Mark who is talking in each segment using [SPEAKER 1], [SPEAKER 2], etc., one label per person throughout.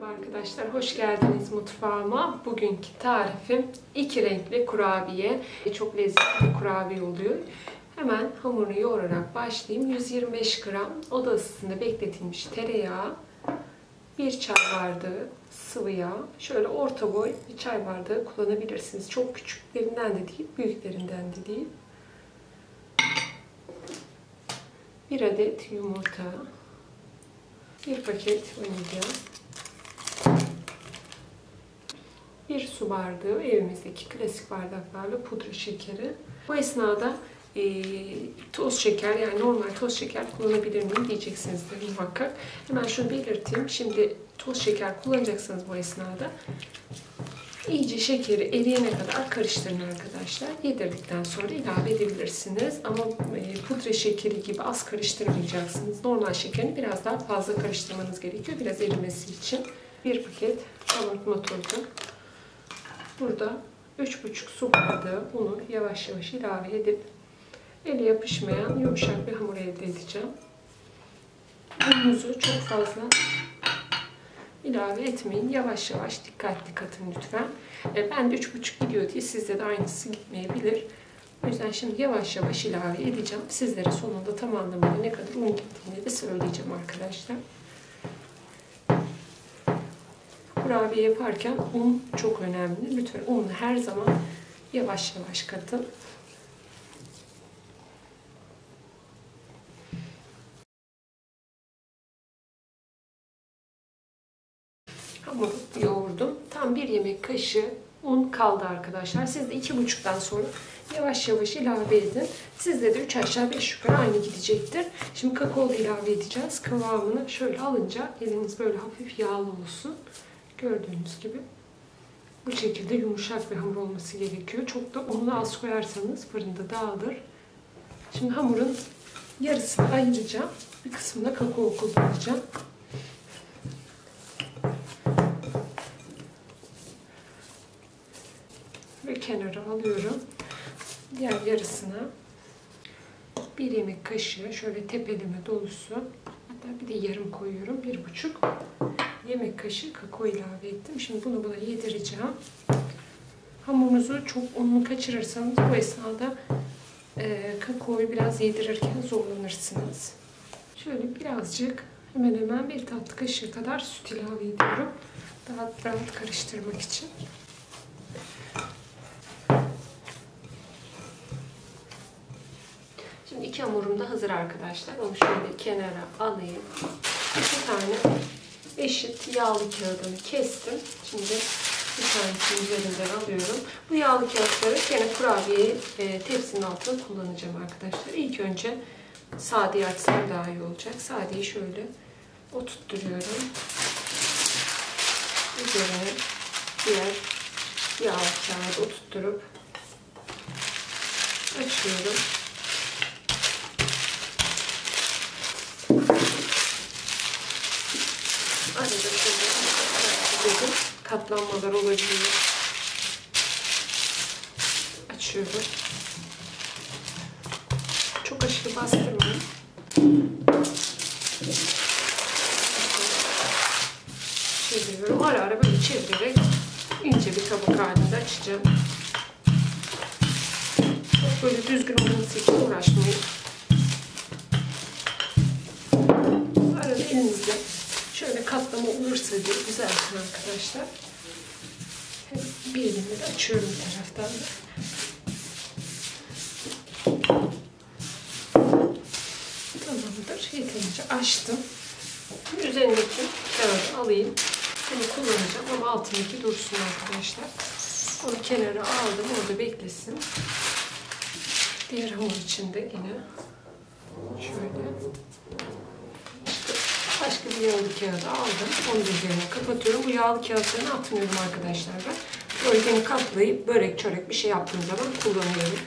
[SPEAKER 1] Merhaba arkadaşlar, hoş geldiniz mutfağıma. Bugünkü tarifim iki renkli kurabiye. Çok lezzetli bir kurabiye oluyor. Hemen hamurunu yoğurarak başlayayım. 125 gram oda ısısında bekletilmiş tereyağı, bir çay bardağı sıvı yağ, şöyle orta boy bir çay bardağı kullanabilirsiniz. Çok küçüklerinden de değil, büyüklerinden de değil. Bir adet yumurta, bir paket vanilya, bir su bardağı evimizdeki klasik bardaklarla pudra şekeri. Bu esnada e, toz şeker yani normal toz şeker kullanabilir miyim diyeceksinizdir muhakkak. Hemen şunu belirteyim. Şimdi toz şeker kullanacaksınız bu esnada. İyice şekeri eriyene kadar karıştırın arkadaşlar. Yedirdikten sonra ilave edebilirsiniz. Ama e, pudra şekeri gibi az karıştırmayacaksınız. Normal şekerini biraz daha fazla karıştırmanız gerekiyor. Biraz erimesi için. Bir paket kabartma tozu. Burada 3,5 su bardağı unu yavaş yavaş ilave edip eli yapışmayan yumuşak bir hamur elde edeceğim. Ununuzu çok fazla ilave etmeyin. Yavaş yavaş dikkatli katın lütfen. E, ben de 3,5 gidiyor diye sizde de aynısı gitmeyebilir. O yüzden şimdi yavaş yavaş ilave edeceğim. Sizlere sonunda tam anlamıyla ne kadar un gittiğini de söyleyeceğim arkadaşlar. Kurabiye yaparken un çok önemli. Lütfen unu her zaman yavaş yavaş katın. Hamuru yoğurdum. Tam bir yemek kaşığı un kaldı arkadaşlar. Siz de iki buçuktan sonra yavaş yavaş ilave edin. Sizde de üç aşağı beş yukarı aynı gidecektir. Şimdi kakao ilave edeceğiz. Kıvamını şöyle alınca eliniz böyle hafif yağlı olsun. Gördüğünüz gibi. Bu şekilde yumuşak bir hamur olması gerekiyor. Çok da ununu az koyarsanız fırında dağılır. Şimdi hamurun yarısını ayıracağım. Bir kısmına kakao kullanacağım. Ve kenara alıyorum. Diğer yarısına bir yemek kaşığı şöyle tepeleme dolusu hatta bir de yarım koyuyorum. Bir buçuk yemek kaşığı kakao ilave ettim. Şimdi bunu buna yedireceğim. Hamurunuzu çok unlu kaçırırsanız bu esnada e, kakaoyu biraz yedirirken zorlanırsınız. Şöyle birazcık hemen hemen bir tatlı kaşığı kadar süt ilave ediyorum. Daha rahat karıştırmak için. Şimdi iki hamurum da hazır arkadaşlar. Onu şöyle kenara alayım. İki tane eşit yağlı kağıdını kestim. Şimdi bir tanesini üzerinden alıyorum. Bu yağlı kağıtları gene kurabiye e, tepsinin altına kullanacağım arkadaşlar. İlk önce sadeyi açsam daha iyi olacak. Sadeyi şöyle oturtturuyorum. Üzerine diğer yağlı kağıdı oturtturup açıyorum. Arada dedim. Katlanmalar olabilir. Açıyorum. Çok aşırı bastırmayın. Çeviriyorum. Ara ara böyle çevirerek ince bir tabak halinde açacağım. Çok böyle düzgün olması için uğraşmayın. Katlama olursa diye düzeltin arkadaşlar. Bir elimle de açıyorum bir taraftan da. Tamamdır. Yeterince açtım. Üzerindeki kağıdı alayım. Bunu kullanacağım ama altındaki dursun arkadaşlar. Onu kenara aldım. Orada beklesin. Diğer hamur içinde yine şöyle başka bir yağlı kağıdı aldım. Onu da üzerine kapatıyorum. Bu yağlı kağıtlarını atmıyorum arkadaşlar ben. Böyle katlayıp börek çörek bir şey yaptığım zaman kullanıyorum.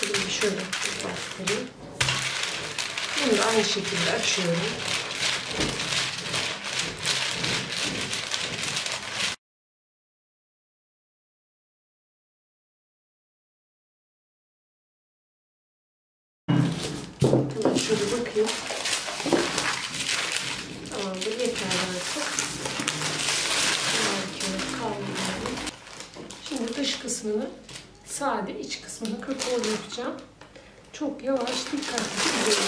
[SPEAKER 1] Şimdi şöyle göstereyim. Bunu da aynı şekilde açıyorum. Tamam şöyle bakayım. Kısmını sade, iç kısmını kakaolu yapacağım. Çok yavaş, dikkatli gidiyorum.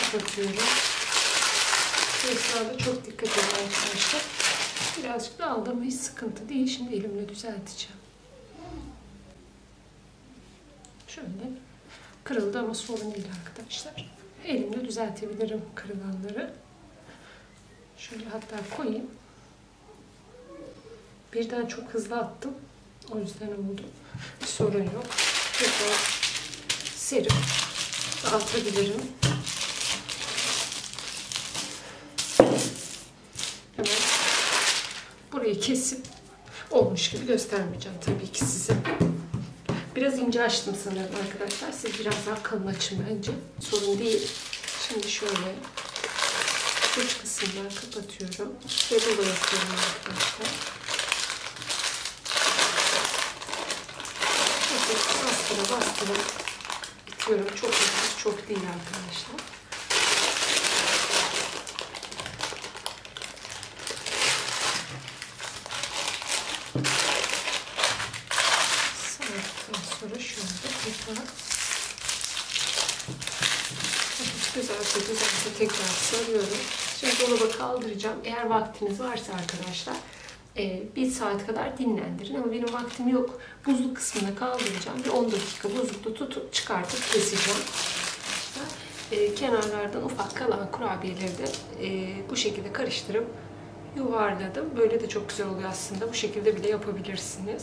[SPEAKER 1] Kapatıyorum. Bu esnada çok dikkat edin arkadaşlar. Birazcık da aldım hiç sıkıntı değil. Şimdi elimle düzelteceğim. Şöyle kırıldı ama sorun değil arkadaşlar. Elimle düzeltebilirim kırılanları. Şöyle hatta koyayım. Birden çok hızlı attım. O yüzden oldu. Bir sorun yok. Tekrar serip dağıtabilirim. Hemen burayı kesip olmuş gibi göstermeyeceğim tabii ki size. Biraz ince açtım sanırım arkadaşlar. Siz biraz daha kalın açın bence. Sorun değil. Şimdi şöyle uç kısımdan kapatıyorum. Ve yapıyorum arkadaşlar. Bastıra bastıra bitiyorum. Çok hafif, çok değil arkadaşlar. Sardıktan sonra şöyle tekrar hafif güzelse güzelse tekrar sarıyorum. Şimdi dolaba kaldıracağım. Eğer vaktiniz varsa arkadaşlar e, bir saat kadar dinlendirin ama benim vaktim yok. Buzluk kısmına kaldıracağım. Bir 10 dakika buzlukta tutup çıkartıp keseceğim. E, kenarlardan ufak kalan kurabiyeleri de e, bu şekilde karıştırıp yuvarladım. Böyle de çok güzel oluyor aslında. Bu şekilde bile yapabilirsiniz.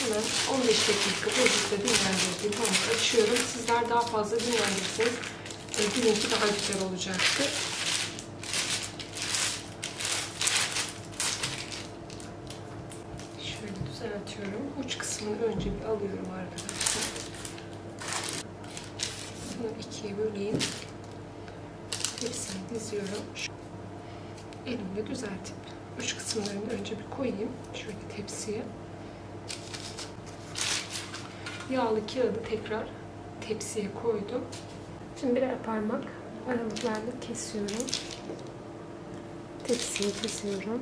[SPEAKER 1] Hemen 15 dakika buzlukta dinlendirdiğim hamuru açıyorum. Sizler daha fazla dinlendirirseniz e, birinki daha güzel olacaktır. Şöyle düzeltiyorum. Uç kısmını önce bir alıyorum arkadaşlar. Bunu ikiye böleyim. Hepsini diziyorum. Elimle düzeltip uç kısımlarını önce bir koyayım. Şöyle tepsiye. Yağlı kağıdı tekrar tepsiye koydum. Şimdi birer parmak aralıklarla kesiyorum. Tepsiye kesiyorum.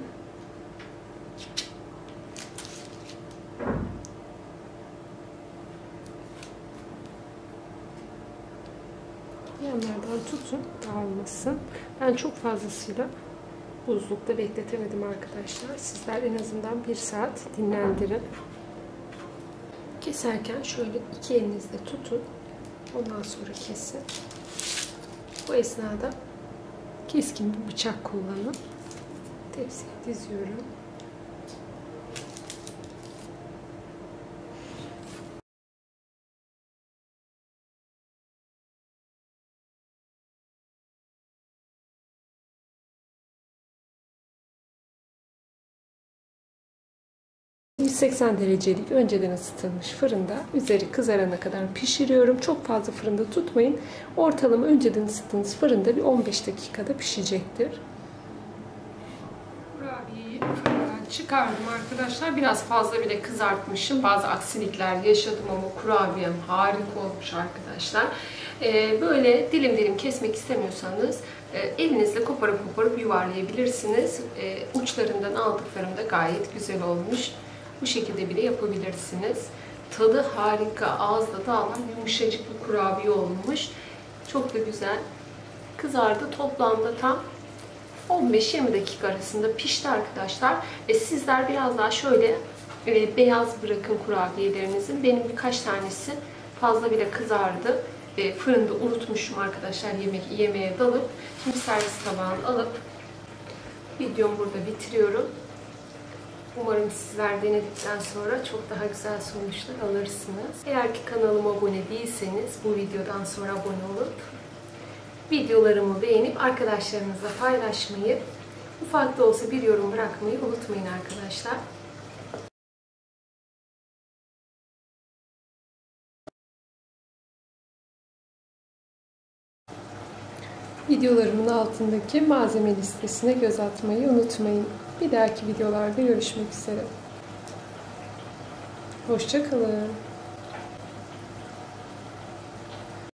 [SPEAKER 1] Tutun dağılmasın. Ben çok fazlasıyla buzlukta bekletemedim arkadaşlar. Sizler en azından bir saat dinlendirin. Keserken şöyle iki elinizle tutun. Ondan sonra kesin. Bu esnada keskin bir bıçak kullanın. Tepsiye diziyorum. ...180 derecelik önceden ısıtılmış fırında üzeri kızarana kadar pişiriyorum. Çok fazla fırında tutmayın. Ortalama önceden ısıttığınız fırında bir 15 dakikada pişecektir. Kurabiyeyi çıkardım arkadaşlar. Biraz fazla bile kızartmışım. Bazı aksilikler yaşadım ama kurabiyem harika olmuş arkadaşlar. Ee, böyle dilim dilim kesmek istemiyorsanız e, elinizle koparıp koparıp yuvarlayabilirsiniz. E, uçlarından aldıklarım da gayet güzel olmuş. Bu şekilde bile yapabilirsiniz. Tadı harika, ağızda dağılan yumuşacık bir kurabiye olmuş. Çok da güzel. Kızardı. Toplamda tam 15-20 dakika arasında pişti arkadaşlar. Ve sizler biraz daha şöyle e, beyaz bırakın kurabiyelerinizin. Benim birkaç tanesi fazla bile kızardı. E, fırında unutmuşum arkadaşlar yemek yemeğe dalıp. Şimdi servis tabağına alıp videomu burada bitiriyorum. Umarım sizler denedikten sonra çok daha güzel sonuçlar alırsınız. Eğer ki kanalıma abone değilseniz bu videodan sonra abone olup videolarımı beğenip arkadaşlarınızla paylaşmayı, ufak da olsa bir yorum bırakmayı unutmayın arkadaşlar. Videolarımın altındaki malzeme listesine göz atmayı unutmayın. Bir dahaki videolarda görüşmek üzere. Hoşçakalın.